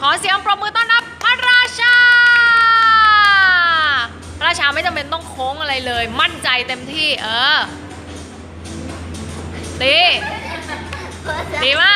ขอเสียงปรบมือต้อนรับพระราชา พระราชาไม่จำเป็นต้องโค้งอะไรเลย มั่นใจเต็มที่ เออ ดี ดีมาก